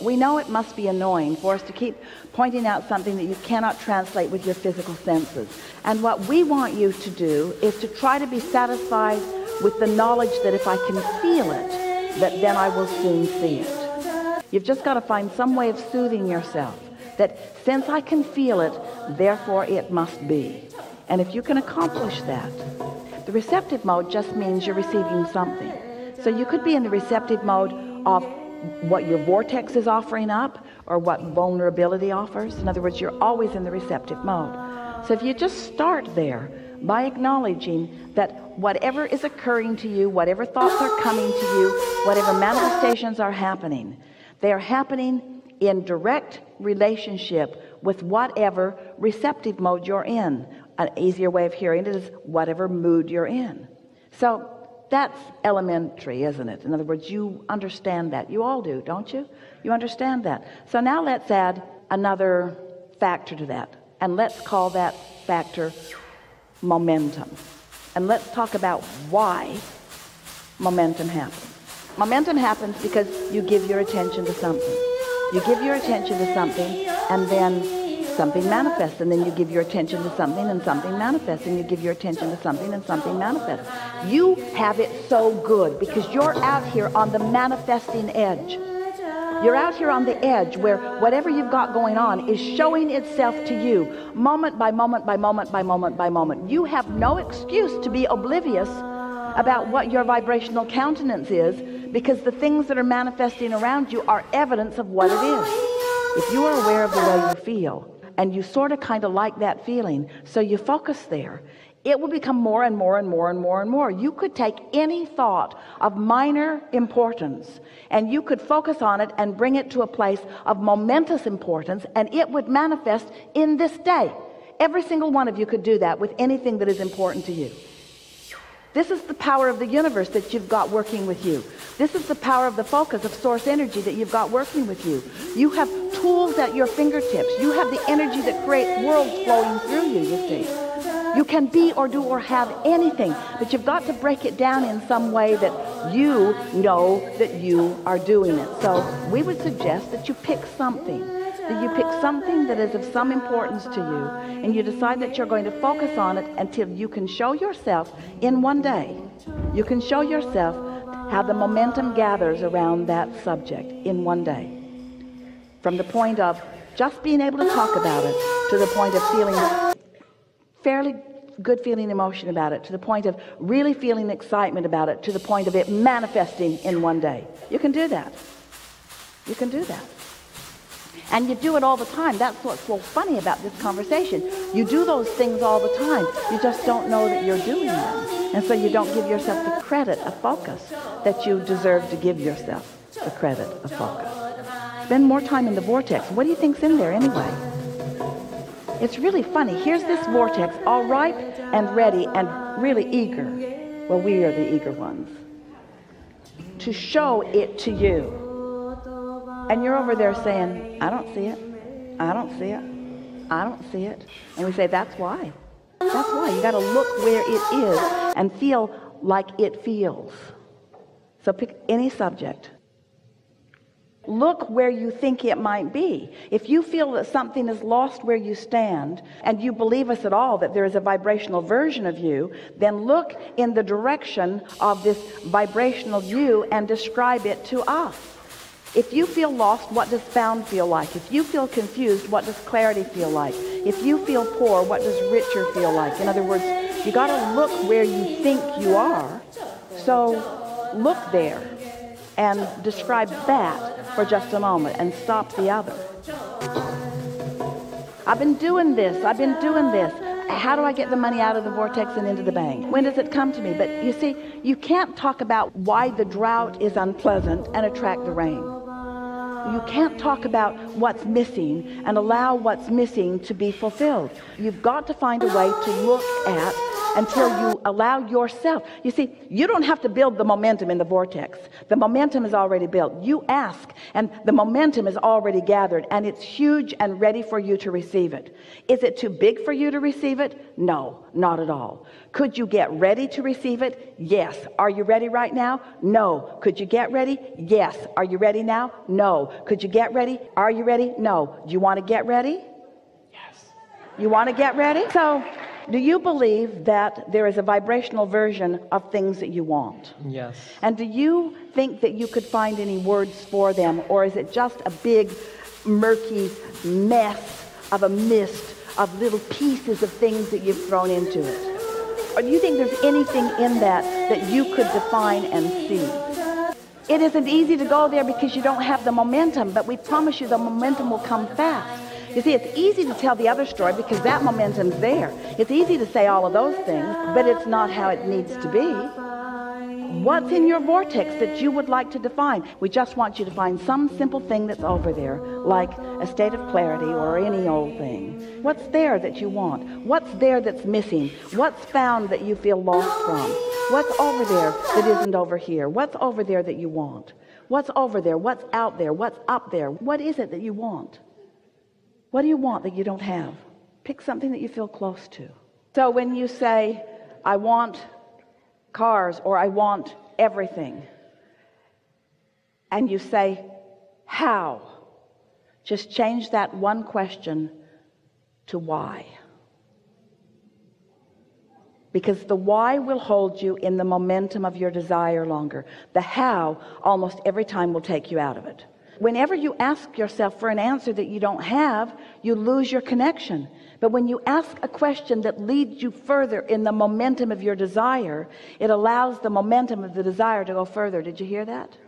we know it must be annoying for us to keep pointing out something that you cannot translate with your physical senses. And what we want you to do is to try to be satisfied with the knowledge that if I can feel it, that then I will soon see it. You've just got to find some way of soothing yourself that since I can feel it, therefore it must be. And if you can accomplish that, the receptive mode just means you're receiving something. So you could be in the receptive mode of what your vortex is offering up or what vulnerability offers. In other words, you're always in the receptive mode. So if you just start there by acknowledging that whatever is occurring to you, whatever thoughts are coming to you, whatever manifestations are happening, they are happening in direct relationship with whatever receptive mode you're in. An easier way of hearing it is whatever mood you're in. So that's elementary, isn't it? In other words, you understand that. You all do, don't you? You understand that. So now let's add another factor to that. And let's call that factor momentum. And let's talk about why momentum happens. Momentum happens because you give your attention to something. You give your attention to something and then something manifests and then you give your attention to something and something manifests and you give your attention to something and something manifests. You have it so good because you're out here on the manifesting edge. You're out here on the edge where whatever you've got going on is showing itself to you moment by moment by moment by moment by moment. You have no excuse to be oblivious about what your vibrational countenance is because the things that are manifesting around you are evidence of what it is. If you are aware of the way you feel and you sort of kind of like that feeling, so you focus there it will become more and more and more and more and more. You could take any thought of minor importance and you could focus on it and bring it to a place of momentous importance and it would manifest in this day. Every single one of you could do that with anything that is important to you. This is the power of the universe that you've got working with you. This is the power of the focus of source energy that you've got working with you. You have tools at your fingertips. You have the energy that creates worlds flowing through you, you see. You can be or do or have anything, but you've got to break it down in some way that you know that you are doing it. So we would suggest that you pick something, that you pick something that is of some importance to you, and you decide that you're going to focus on it until you can show yourself in one day. You can show yourself how the momentum gathers around that subject in one day. From the point of just being able to talk about it to the point of feeling fairly good feeling emotion about it to the point of really feeling excitement about it to the point of it manifesting in one day you can do that you can do that and you do it all the time that's what's so funny about this conversation you do those things all the time you just don't know that you're doing them and so you don't give yourself the credit of focus that you deserve to give yourself the credit of focus spend more time in the vortex what do you think's in there anyway it's really funny. Here's this vortex, all ripe and ready and really eager. Well, we are the eager ones. To show it to you. And you're over there saying, I don't see it. I don't see it. I don't see it. And we say, that's why. That's why. You got to look where it is and feel like it feels. So pick any subject look where you think it might be if you feel that something is lost where you stand and you believe us at all that there is a vibrational version of you then look in the direction of this vibrational you and describe it to us if you feel lost what does found feel like if you feel confused what does clarity feel like if you feel poor what does richer feel like in other words you got to look where you think you are so look there and describe that for just a moment and stop the other. I've been doing this. I've been doing this. How do I get the money out of the vortex and into the bank? When does it come to me? But you see, you can't talk about why the drought is unpleasant and attract the rain. You can't talk about what's missing and allow what's missing to be fulfilled. You've got to find a way to look at until you allow yourself. You see, you don't have to build the momentum in the vortex. The momentum is already built. You ask, and the momentum is already gathered, and it's huge and ready for you to receive it. Is it too big for you to receive it? No, not at all. Could you get ready to receive it? Yes. Are you ready right now? No. Could you get ready? Yes. Are you ready now? No. Could you get ready? Are you ready? No. Do you want to get ready? Yes. You want to get ready? So, do you believe that there is a vibrational version of things that you want? Yes. And do you think that you could find any words for them? Or is it just a big, murky mess of a mist of little pieces of things that you've thrown into it? Or do you think there's anything in that that you could define and see? It isn't easy to go there because you don't have the momentum, but we promise you the momentum will come fast. You see, it's easy to tell the other story because that momentum's there. It's easy to say all of those things, but it's not how it needs to be. What's in your vortex that you would like to define? We just want you to find some simple thing that's over there, like a state of clarity or any old thing. What's there that you want? What's there that's missing? What's found that you feel lost from? What's over there that isn't over here? What's over there that you want? What's over there? What's out there? What's up there? What is it that you want? What do you want that you don't have? Pick something that you feel close to. So when you say, I want cars or I want everything, and you say, How? Just change that one question to why. Because the why will hold you in the momentum of your desire longer. The how almost every time will take you out of it. Whenever you ask yourself for an answer that you don't have, you lose your connection. But when you ask a question that leads you further in the momentum of your desire, it allows the momentum of the desire to go further. Did you hear that?